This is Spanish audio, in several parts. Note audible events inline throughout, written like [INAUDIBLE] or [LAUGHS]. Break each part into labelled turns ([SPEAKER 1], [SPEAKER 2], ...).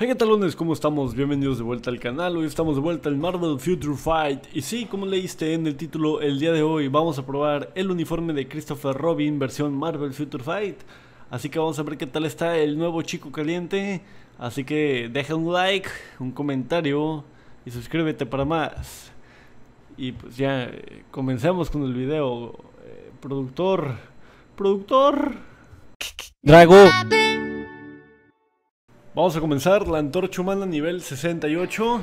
[SPEAKER 1] Hey, ¿qué tal, lunes? ¿Cómo estamos? Bienvenidos de vuelta al canal. Hoy estamos de vuelta al Marvel Future Fight. Y sí, como leíste en el título, el día de hoy vamos a probar el uniforme de Christopher Robin versión Marvel Future Fight. Así que vamos a ver qué tal está el nuevo chico caliente. Así que deja un like, un comentario y suscríbete para más. Y pues ya, eh, comencemos con el video. Eh, productor, productor. Drago. Vamos a comenzar la antorcha humana nivel 68.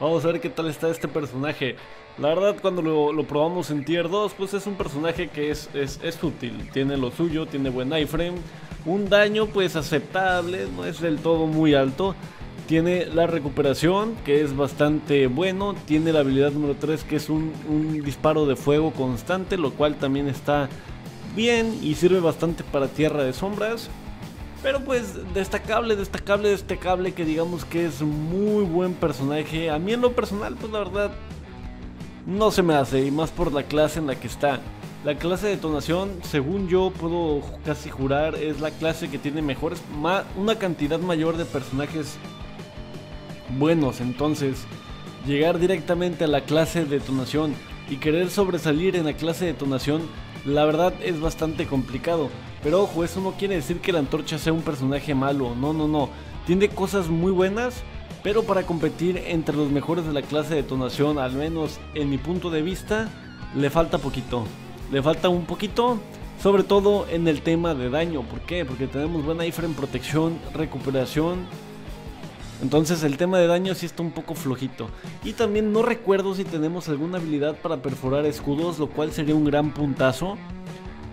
[SPEAKER 1] Vamos a ver qué tal está este personaje. La verdad, cuando lo, probamos en tier 2, pues es un personaje que es, es, es, útil. Tiene lo suyo, tiene buen iframe. Un daño, pues aceptable, no es del todo muy alto. Tiene la recuperación, que es bastante bueno. Tiene la habilidad número 3, que es un, un disparo de fuego constante, lo cual también está bien y sirve bastante para tierra de sombras. Pero pues destacable, destacable, destacable que digamos que es muy buen personaje. A mí en lo personal pues la verdad no se me hace y más por la clase en la que está. La clase de detonación, según yo puedo casi jurar, es la clase que tiene mejores, una cantidad mayor de personajes buenos. Entonces, llegar directamente a la clase de detonación y querer sobresalir en la clase de detonación, la verdad es bastante complicado. Pero ojo, eso no quiere decir que la antorcha sea un personaje malo, no, no, no. Tiene cosas muy buenas, pero para competir entre los mejores de la clase de detonación, al menos en mi punto de vista, le falta poquito. Le falta un poquito, sobre todo en el tema de daño. ¿Por qué? Porque tenemos buena iframe, protección, recuperación. Entonces el tema de daño sí está un poco flojito. Y también no recuerdo si tenemos alguna habilidad para perforar escudos, lo cual sería un gran puntazo.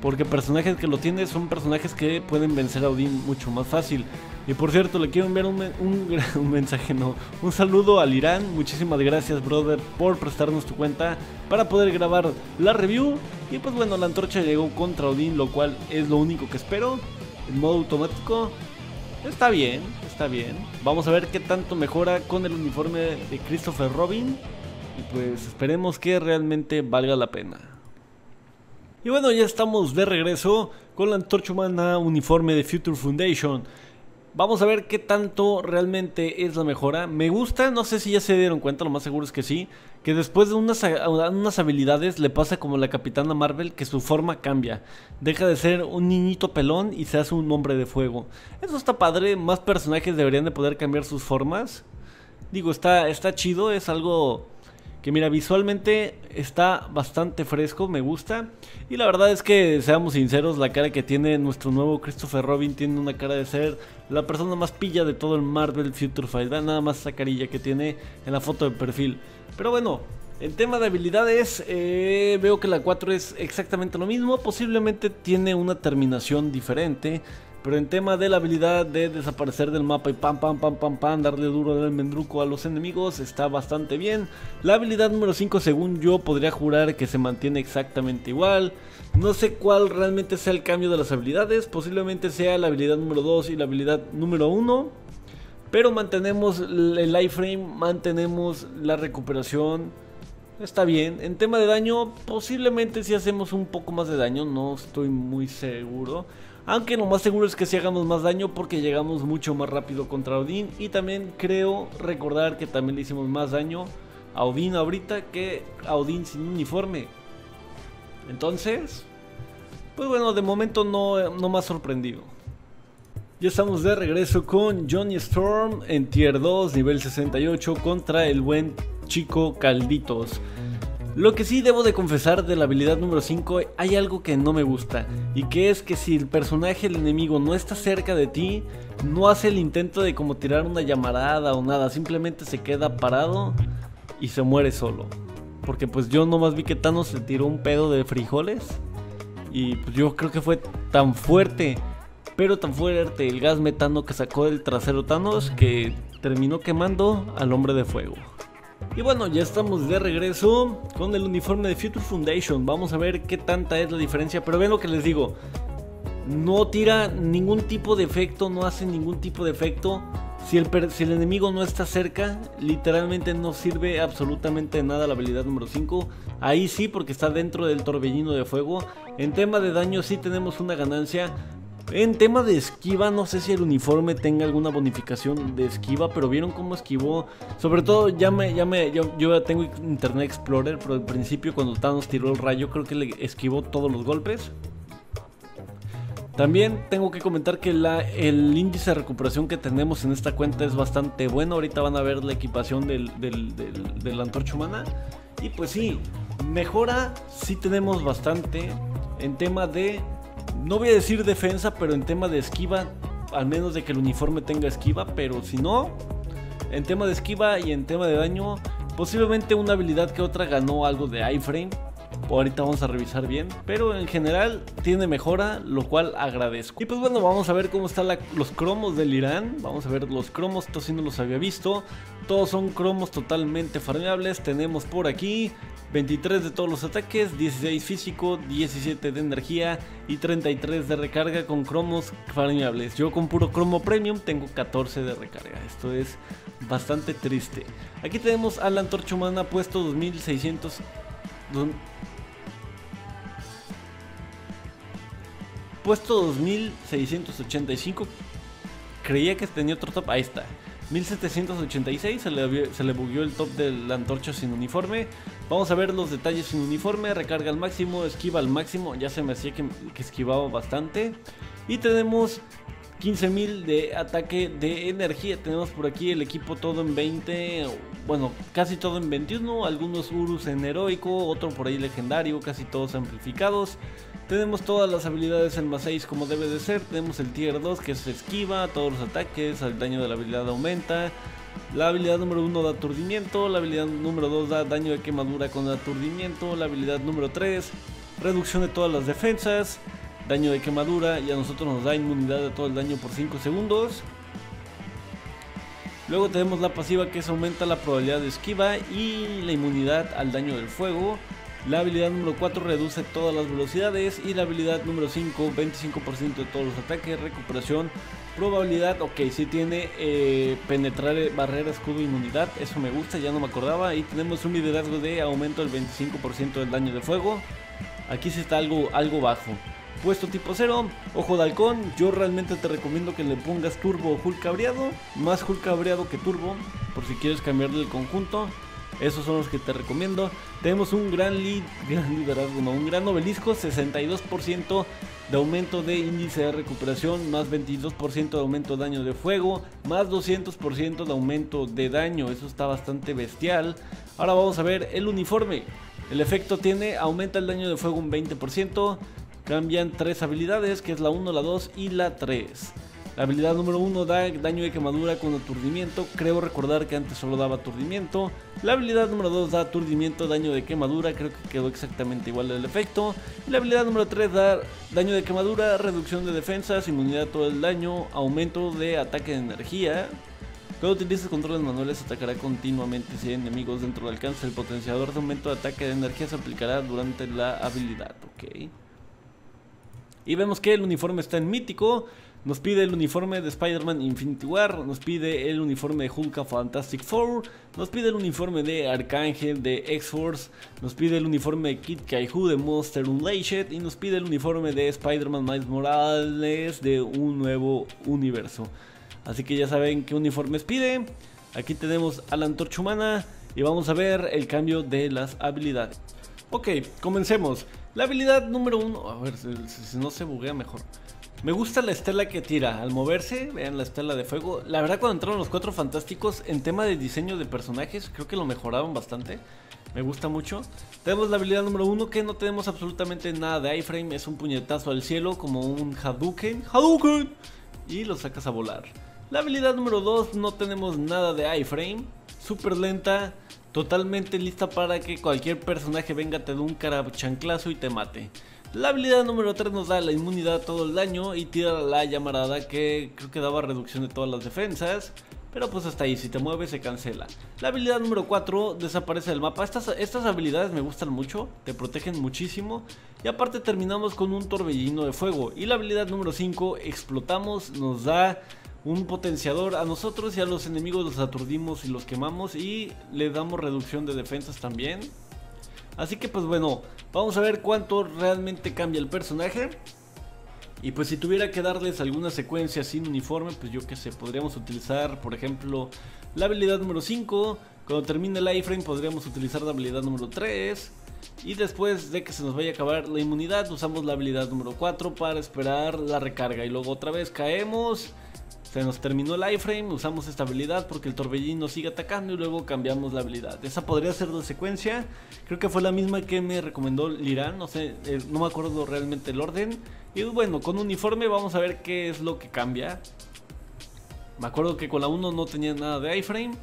[SPEAKER 1] Porque personajes que lo tienen son personajes que pueden vencer a Odín mucho más fácil. Y por cierto, le quiero enviar [LAUGHS] un, mensaje, no, un saludo al Irán. Muchísimas gracias, brother, por prestarnos tu cuenta para poder grabar la review. Y pues bueno, la antorcha llegó contra Odín, lo cual es lo único que espero. En modo automático, está bien, está bien. Vamos a ver qué tanto mejora con el uniforme de Christopher Robin. Y pues esperemos que realmente valga la pena. Y bueno, ya estamos de regreso con la antorcha humana uniforme de Future Foundation. Vamos a ver qué tanto realmente es la mejora. Me gusta, no sé si ya se dieron cuenta, lo más seguro es que sí, que después de unas, habilidades le pasa como la Capitana Marvel, que su forma cambia. Deja de ser un niñito pelón y se hace un hombre de fuego. Eso está padre, más personajes deberían de poder cambiar sus formas. Digo, está, está chido, es algo que mira, visualmente está bastante fresco, me gusta. Y la verdad es que, seamos sinceros, la cara que tiene nuestro nuevo Christopher Robin tiene una cara de ser la persona más pilla de todo el Marvel Future Fight. Nada más esa carilla que tiene en la foto de perfil. Pero bueno, en tema de habilidades, eh, veo que la 4 es exactamente lo mismo. Posiblemente tiene una terminación diferente. Pero en tema de la habilidad de desaparecer del mapa y pam pam pam pam pam darle duro del mendruco a los enemigos está bastante bien. La habilidad número 5 según yo podría jurar que se mantiene exactamente igual. No sé cuál realmente sea el cambio de las habilidades, posiblemente sea la habilidad número 2 y la habilidad número 1. Pero mantenemos el iframe, mantenemos la recuperación. Está bien. En tema de daño, posiblemente si hacemos un poco más de daño, no estoy muy seguro. Aunque lo más seguro es que si hagamos más daño porque llegamos mucho más rápido contra Odín. Y también creo recordar que también le hicimos más daño a Odín ahorita que a Odín sin uniforme. Entonces, pues bueno, de momento no, no me ha sorprendido. Ya estamos de regreso con Johnny Storm en Tier 2, nivel 68, contra el buen chico Calditos. Lo que sí debo de confesar de la habilidad número 5, hay algo que no me gusta, y que es que si el personaje, el enemigo, no está cerca de ti, no hace el intento de como tirar una llamarada o nada, simplemente se queda parado y se muere solo. Porque pues yo nomás vi que Thanos se tiró un pedo de frijoles, y pues yo creo que fue tan fuerte, pero tan fuerte el gas metano que sacó del trasero Thanos que terminó quemando al hombre de fuego. Y bueno, ya estamos de regreso con el uniforme de Future Foundation. Vamos a ver qué tanta es la diferencia. Pero ven lo que les digo. No tira ningún tipo de efecto, no hace ningún tipo de efecto. Si el, si el enemigo no está cerca, literalmente no sirve absolutamente nada la habilidad número 5. Ahí sí, porque está dentro del torbellino de fuego. En tema de daño sí tenemos una ganancia. En tema de esquiva, no sé si el uniforme tenga alguna bonificación de esquiva, pero vieron cómo esquivó. Sobre todo, ya me, ya me, yo, ya tengo Internet Explorer, pero al principio cuando Thanos tiró el rayo, creo que le esquivó todos los golpes. También tengo que comentar que la, el índice de recuperación que tenemos en esta cuenta es bastante bueno. Ahorita van a ver la equipación del, del, de la antorcha humana. Y pues sí, mejora sí tenemos bastante en tema de, no voy a decir defensa, pero en tema de esquiva, al menos de que el uniforme tenga esquiva, pero si no, en tema de esquiva y en tema de daño, posiblemente una habilidad que otra ganó algo de iframe ahorita vamos a revisar bien. Pero en general tiene mejora, lo cual agradezco. Y pues bueno, vamos a ver cómo están los cromos del Irán. Vamos a ver los cromos, esto sí no los había visto. Todos son cromos totalmente farmeables. Tenemos por aquí 23 de todos los ataques, 16 físico, 17 de energía y 33 de recarga con cromos farmeables. Yo con puro cromo premium tengo 14 de recarga. Esto es bastante triste. Aquí tenemos a la antorcha humana puesto 2600 Puesto 2685. Creía que tenía otro top. Ahí está. 1786. Se le, se le bugueó el top de la antorcha sin uniforme. Vamos a ver los detalles sin uniforme. Recarga al máximo. Esquiva al máximo. Ya se me hacía que, que esquivaba bastante. Y tenemos 15.000 de ataque de energía. Tenemos por aquí el equipo todo en 20. Bueno, casi todo en 21. Algunos Urus en heroico. Otro por ahí legendario. Casi todos amplificados. Tenemos todas las habilidades en más 6 como debe de ser. Tenemos el tier 2 que es esquiva, todos los ataques, el daño de la habilidad aumenta. La habilidad número 1 da aturdimiento, la habilidad número 2 da daño de quemadura con aturdimiento, la habilidad número 3 reducción de todas las defensas, daño de quemadura y a nosotros nos da inmunidad de todo el daño por 5 segundos. Luego tenemos la pasiva que aumenta la probabilidad de esquiva y la inmunidad al daño del fuego. La habilidad número 4 reduce todas las velocidades y la habilidad número 5 25% de todos los ataques, recuperación, probabilidad, ok, si tiene eh, penetrar barrera, escudo inmunidad, eso me gusta, ya no me acordaba y tenemos un liderazgo de aumento del 25% del daño de fuego, aquí sí está algo, algo bajo. Puesto tipo 0, ojo de halcón, yo realmente te recomiendo que le pongas turbo o full cabreado, más full cabreado que turbo, por si quieres cambiarle el conjunto. Esos son los que te recomiendo. Tenemos un gran, lead, [LAUGHS] gran liderazgo, un gran obelisco, 62% de aumento de índice de recuperación, más 22% de aumento de daño de fuego, más 200% de aumento de daño. Eso está bastante bestial. Ahora vamos a ver el uniforme. El efecto tiene, aumenta el daño de fuego un 20%, cambian tres habilidades, que es la 1, la 2 y la 3. La habilidad número 1 da daño de quemadura con aturdimiento. Creo recordar que antes solo daba aturdimiento. La habilidad número 2 da aturdimiento, daño de quemadura. Creo que quedó exactamente igual el efecto. La habilidad número 3 da daño de quemadura, reducción de defensas, inmunidad a todo el daño, aumento de ataque de energía. Cuando utilices controles manuales atacará continuamente si hay enemigos dentro del alcance. El potenciador de aumento de ataque de energía se aplicará durante la habilidad. Ok. Y vemos que el uniforme está en mítico. Nos pide el uniforme de Spider-Man Infinity War, nos pide el uniforme de Hulk Fantastic Four, nos pide el uniforme de Arcángel de X-Force, nos pide el uniforme de Kid Kaiju de Monster Unleashed y nos pide el uniforme de Spider-Man Miles Morales de un nuevo universo. Así que ya saben qué uniformes pide. Aquí tenemos a la antorcha humana y vamos a ver el cambio de las habilidades. Ok, comencemos. La habilidad número uno, a ver si no se buguea mejor. Me gusta la estela que tira al moverse, vean la estela de fuego. La verdad cuando entraron los cuatro fantásticos en tema de diseño de personajes, creo que lo mejoraron bastante. Me gusta mucho. Tenemos la habilidad número uno que no tenemos absolutamente nada de iframe, es un puñetazo al cielo como un Hadouken. ¡Hadouken! Y lo sacas a volar. La habilidad número 2 no tenemos nada de iframe, súper lenta, totalmente lista para que cualquier personaje venga, te dé un cara chanclazo y te mate. La habilidad número 3 nos da la inmunidad a todo el daño y tira la llamarada que creo que daba reducción de todas las defensas. Pero pues hasta ahí, si te mueves se cancela. La habilidad número 4 desaparece del mapa. Estas, estas habilidades me gustan mucho, te protegen muchísimo. Y aparte terminamos con un torbellino de fuego. Y la habilidad número 5, explotamos, nos da un potenciador a nosotros y a los enemigos los aturdimos y los quemamos. Y le damos reducción de defensas también. Así que pues bueno, vamos a ver cuánto realmente cambia el personaje. Y pues si tuviera que darles alguna secuencia sin uniforme, pues yo qué sé, podríamos utilizar, por ejemplo, la habilidad número 5. Cuando termine el iframe podríamos utilizar la habilidad número 3. Y después de que se nos vaya a acabar la inmunidad, usamos la habilidad número 4 para esperar la recarga. Y luego otra vez caemos. Se nos terminó el iframe, usamos esta habilidad porque el torbellino sigue atacando y luego cambiamos la habilidad. Esa podría ser la secuencia. Creo que fue la misma que me recomendó Liran, no sé, eh, no me acuerdo realmente el orden. Y bueno, con uniforme vamos a ver qué es lo que cambia. Me acuerdo que con la 1 no tenía nada de iframe.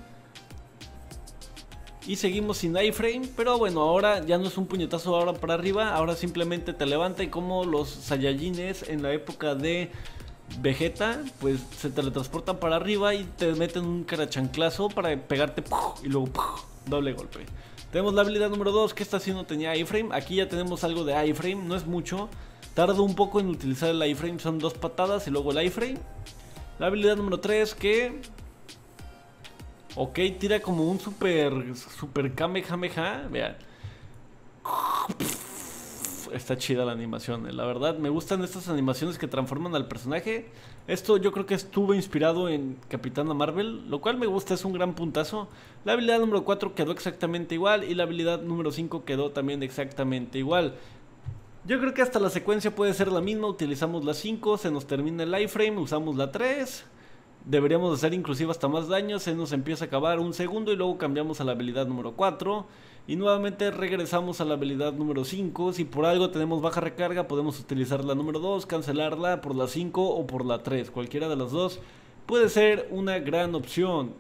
[SPEAKER 1] Y seguimos sin iframe, pero bueno, ahora ya no es un puñetazo ahora para arriba, ahora simplemente te levanta y como los Saiyajines en la época de Vegeta, pues se teletransportan para arriba y te meten un carachanclazo para pegarte y luego doble golpe. Tenemos la habilidad número 2 que esta sí no tenía iframe, aquí ya tenemos algo de iframe, no es mucho, Tardo un poco en utilizar el iframe, son dos patadas y luego el iframe. La habilidad número 3 que... Ok, tira como un super, super Kamehameha. Vean. Está chida la animación, eh. la verdad. Me gustan estas animaciones que transforman al personaje. Esto yo creo que estuvo inspirado en Capitana Marvel, lo cual me gusta, es un gran puntazo. La habilidad número 4 quedó exactamente igual y la habilidad número 5 quedó también exactamente igual. Yo creo que hasta la secuencia puede ser la misma, utilizamos la 5, se nos termina el iframe, usamos la 3. Deberíamos hacer inclusive hasta más daño, se nos empieza a acabar un segundo y luego cambiamos a la habilidad número 4. Y nuevamente regresamos a la habilidad número 5. Si por algo tenemos baja recarga, podemos utilizar la número 2, cancelarla por la 5 o por la 3. Cualquiera de las dos puede ser una gran opción.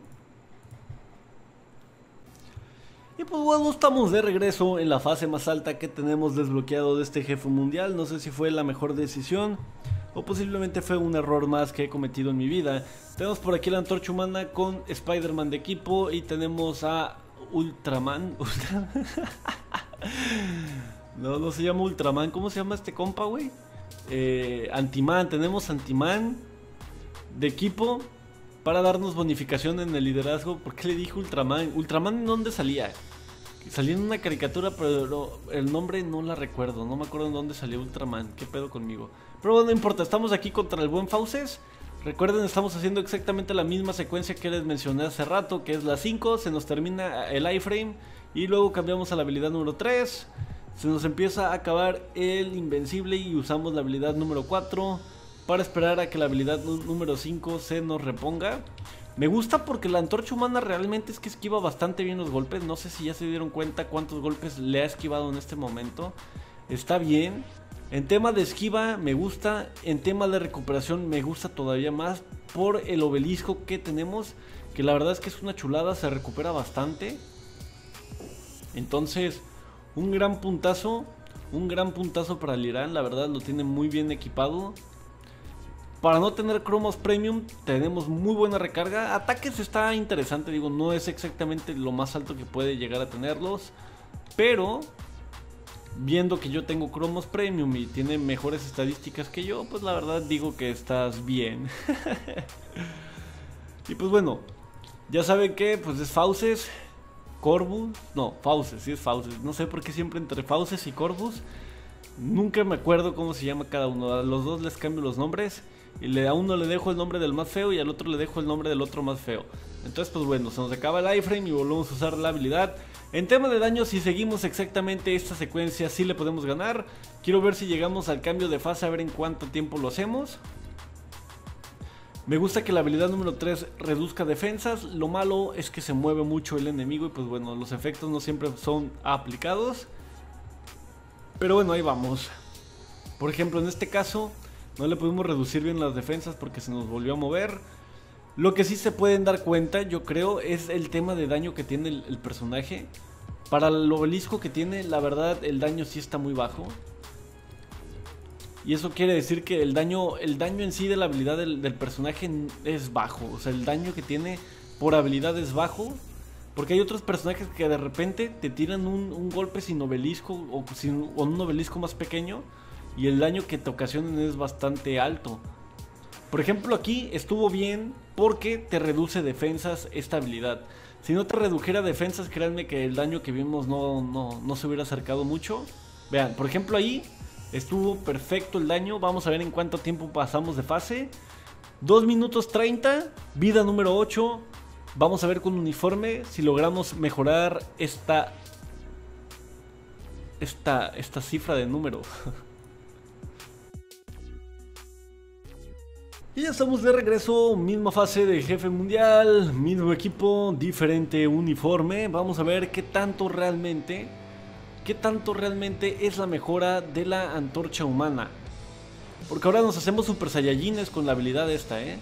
[SPEAKER 1] Y pues bueno, estamos de regreso en la fase más alta que tenemos desbloqueado de este jefe mundial. No sé si fue la mejor decisión o posiblemente fue un error más que he cometido en mi vida. Tenemos por aquí la antorcha humana con Spider-Man de equipo y tenemos a [LAUGHS] Ultraman. no, no se llama Ultraman. ¿Cómo se llama este compa, güey? Eh, Antiman. Tenemos Antiman de equipo para darnos bonificación en el liderazgo. ¿Por qué le dije Ultraman? ¿Ultraman en dónde salía? Salía en una caricatura, pero el nombre no la recuerdo. No me acuerdo en dónde salió Ultraman. ¿Qué pedo conmigo? Pero bueno, no importa. Estamos aquí contra el buen Fauces. Recuerden, estamos haciendo exactamente la misma secuencia que les mencioné hace rato, que es la 5. Se nos termina el iframe. Y luego cambiamos a la habilidad número 3. Se nos empieza a acabar el invencible y usamos la habilidad número 4 para esperar a que la habilidad número 5 se nos reponga. Me gusta porque la antorcha humana realmente es que esquiva bastante bien los golpes. No sé si ya se dieron cuenta cuántos golpes le ha esquivado en este momento. Está bien. En tema de esquiva me gusta. En tema de recuperación me gusta todavía más por el obelisco que tenemos. Que la verdad es que es una chulada. Se recupera bastante. Entonces, un gran puntazo. Un gran puntazo para el Irán. La verdad lo tiene muy bien equipado. Para no tener cromos premium tenemos muy buena recarga. Ataques está interesante, digo, no es exactamente lo más alto que puede llegar a tenerlos. Pero viendo que yo tengo cromos premium y tiene mejores estadísticas que yo, pues la verdad digo que estás bien. [LAUGHS] y pues bueno, ya saben que pues es Fauces, Corvus, no, Fauces, sí es Fauces. No sé por qué siempre entre Fauces y Corvus. Nunca me acuerdo cómo se llama cada uno. A los dos les cambio los nombres. Y a uno le dejo el nombre del más feo y al otro le dejo el nombre del otro más feo. Entonces, pues bueno, se nos acaba el iframe y volvemos a usar la habilidad. En tema de daño, si seguimos exactamente esta secuencia, sí le podemos ganar. Quiero ver si llegamos al cambio de fase, a ver en cuánto tiempo lo hacemos. Me gusta que la habilidad número 3 reduzca defensas. Lo malo es que se mueve mucho el enemigo y pues bueno, los efectos no siempre son aplicados. Pero bueno, ahí vamos. Por ejemplo, en este caso, no le pudimos reducir bien las defensas porque se nos volvió a mover. Lo que sí se pueden dar cuenta, yo creo, es el tema de daño que tiene el, personaje. Para el obelisco que tiene, la verdad, el daño sí está muy bajo. Y eso quiere decir que el daño, el daño en sí de la habilidad del, personaje es bajo. O sea, el daño que tiene por habilidad es bajo. Porque hay otros personajes que de repente te tiran un, golpe sin obelisco o, sin, o un obelisco más pequeño y el daño que te ocasionan es bastante alto. Por ejemplo aquí estuvo bien porque te reduce defensas esta habilidad. Si no te redujera defensas, créanme que el daño que vimos no, no, se hubiera acercado mucho. Vean, por ejemplo ahí Estuvo perfecto el daño. Vamos a ver en cuánto tiempo pasamos de fase. 2 minutos 30. Vida número 8. Vamos a ver con uniforme si logramos mejorar esta... Esta, esta cifra de número. [LAUGHS] Y ya estamos de regreso, misma fase de jefe mundial, mismo equipo, diferente uniforme. Vamos a ver qué tanto realmente, qué tanto realmente es la mejora de la antorcha humana. Porque ahora nos hacemos super saiyajines con la habilidad esta, ¿eh?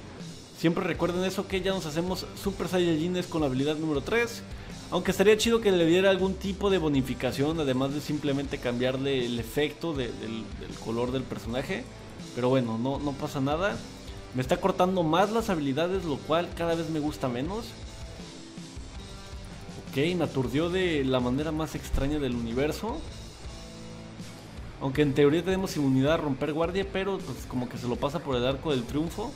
[SPEAKER 1] Siempre recuerden eso que ya nos hacemos super saiyajines con la habilidad número 3. Aunque estaría chido que le diera algún tipo de bonificación, además de simplemente cambiarle el efecto del, del, color del personaje. Pero bueno, no, no pasa nada. Me está cortando más las habilidades, lo cual cada vez me gusta menos. Ok, me aturdió de la manera más extraña del universo. Aunque en teoría tenemos inmunidad a romper guardia, pero pues como que se lo pasa por el arco del triunfo.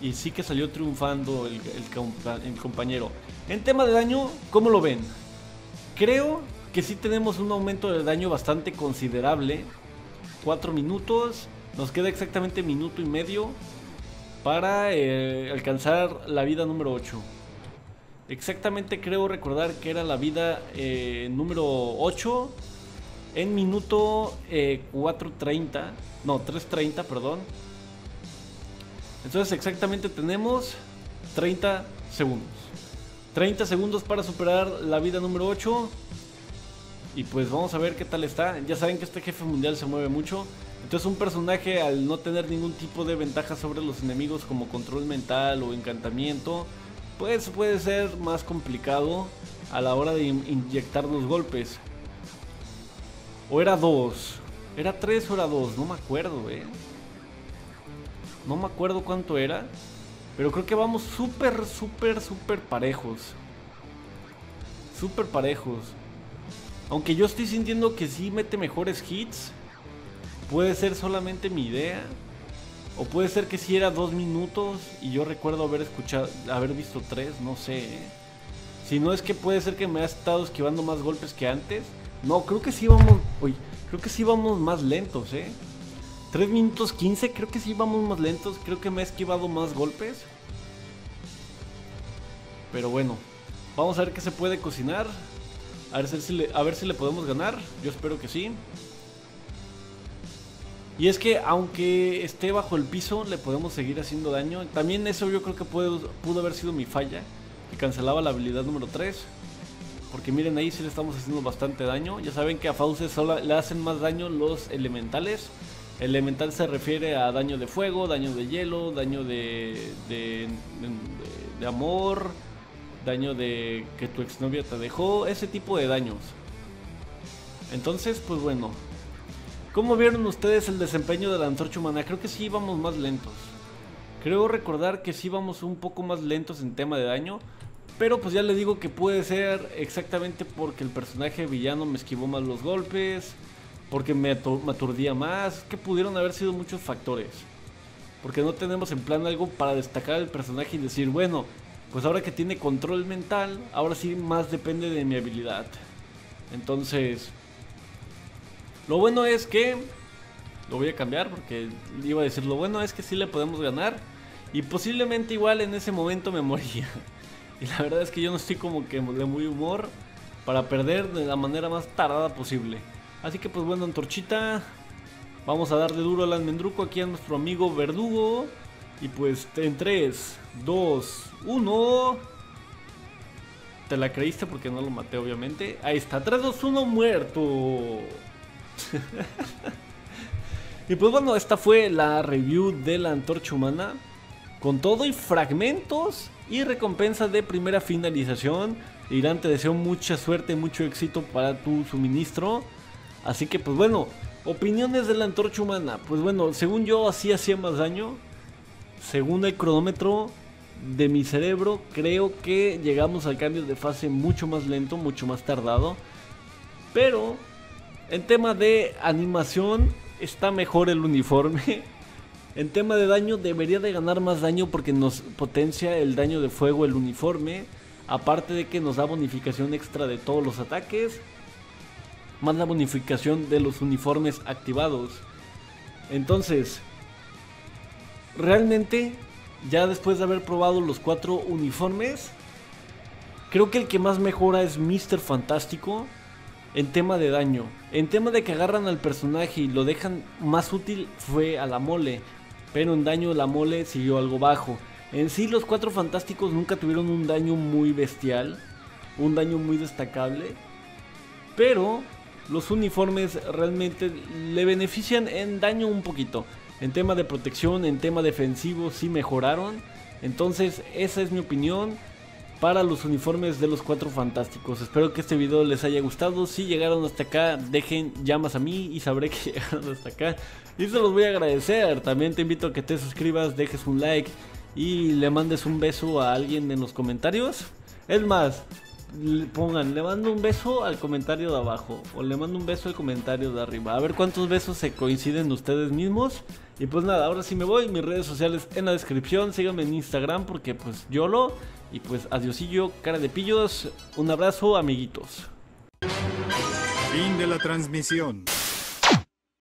[SPEAKER 1] Y sí que salió triunfando el, compañero. En tema de daño, ¿cómo lo ven? Creo que sí tenemos un aumento de daño bastante considerable. 4 minutos. Nos queda exactamente minuto y medio para eh, alcanzar la vida número 8. Exactamente creo recordar que era la vida eh, número 8 en minuto 4.30, eh, no, 3.30, perdón. Entonces exactamente tenemos 30 segundos. 30 segundos para superar la vida número 8. Y pues vamos a ver qué tal está. Ya saben que este jefe mundial se mueve mucho. Entonces un personaje al no tener ningún tipo de ventaja sobre los enemigos como control mental o encantamiento, pues puede ser más complicado a la hora de inyectar los golpes. O era dos. Era tres o era dos, no me acuerdo, eh. No me acuerdo cuánto era. Pero creo que vamos súper, súper, súper parejos. Súper parejos. Aunque yo estoy sintiendo que sí mete mejores hits. Puede ser solamente mi idea. O puede ser que si era dos minutos y yo recuerdo haber escuchado, haber visto tres, no sé. ¿eh? Si no es que puede ser que me ha estado esquivando más golpes que antes. No, creo que sí vamos, uy, creo que sí vamos más lentos, ¿eh? 3 minutos 15, creo que sí vamos más lentos. Creo que me ha esquivado más golpes. Pero bueno, vamos a ver qué se puede cocinar. A ver si le, a ver si le podemos ganar. Yo espero que sí. Y es que aunque esté bajo el piso, le podemos seguir haciendo daño. También eso yo creo que pudo, haber sido mi falla, que cancelaba la habilidad número 3. Porque miren ahí sí le estamos haciendo bastante daño. Ya saben que a Fauce solo le hacen más daño los elementales. Elemental se refiere a daño de fuego, daño de hielo, daño de, de, de amor, daño de que tu exnovia te dejó, ese tipo de daños. Entonces, pues bueno, ¿Cómo vieron ustedes el desempeño de la antorcha humana? Creo que sí íbamos más lentos. Creo recordar que sí íbamos un poco más lentos en tema de daño. Pero pues ya le digo que puede ser exactamente porque el personaje villano me esquivó más los golpes. Porque me, aturdía más. Que pudieron haber sido muchos factores. Porque no tenemos en plan algo para destacar el personaje y decir, bueno, pues ahora que tiene control mental, ahora sí más depende de mi habilidad. Entonces, lo bueno es que... Lo voy a cambiar porque iba a decir, lo bueno es que sí le podemos ganar. Y posiblemente igual en ese momento me moría. [LAUGHS] Y la verdad es que yo no estoy como que de muy humor para perder de la manera más tardada posible. Así que pues bueno, Antorchita, vamos a darle duro al almendruco aquí a nuestro amigo Verdugo. Y pues en 3, 2, 1... Te la creíste porque no lo maté obviamente. Ahí está, 3, 2, 1, muerto. [LAUGHS] y pues bueno, esta fue la review de la antorcha humana. Con todo y fragmentos y recompensa de primera finalización. Irán, te deseo mucha suerte, mucho éxito para tu suministro. Así que pues bueno, opiniones de la antorcha humana. Pues bueno, según yo así hacía más daño. Según el cronómetro de mi cerebro, creo que llegamos al cambio de fase mucho más lento, mucho más tardado. Pero en tema de animación está mejor el uniforme. [LAUGHS] En tema de daño debería de ganar más daño porque nos potencia el daño de fuego el uniforme. Aparte de que nos da bonificación extra de todos los ataques. más la bonificación de los uniformes activados. Entonces, realmente, ya después de haber probado los cuatro uniformes, creo que el que más mejora es Mr. Fantástico en tema de daño. En tema de que agarran al personaje y lo dejan más útil fue a la mole. Pero en daño la mole siguió algo bajo. En sí los cuatro fantásticos nunca tuvieron un daño muy bestial. Un daño muy destacable. Pero los uniformes realmente le benefician en daño un poquito. En tema de protección, en tema defensivo sí mejoraron. Entonces esa es mi opinión para los uniformes de los cuatro fantásticos. Espero que este video les haya gustado. Si llegaron hasta acá, dejen llamas a mí y sabré [LAUGHS] que llegaron hasta acá. Y se los voy a agradecer. También te invito a que te suscribas, dejes un like y le mandes un beso a alguien en los comentarios. Es más, pongan, le mando un beso al comentario de abajo o le mando un beso al comentario de arriba. A ver cuántos besos se coinciden ustedes mismos. Y pues nada, ahora sí me voy. Mis redes sociales en la descripción. Síganme en Instagram porque pues yo lo y pues adiosillo, cara de pillos. Un abrazo, amiguitos.
[SPEAKER 2] Fin de la transmisión.